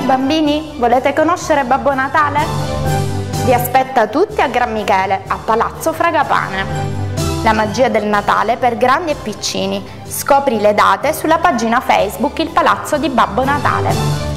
Ehi bambini, volete conoscere Babbo Natale? Vi aspetta tutti a Gran Michele, a Palazzo Fragapane. La magia del Natale per grandi e piccini. Scopri le date sulla pagina Facebook Il Palazzo di Babbo Natale.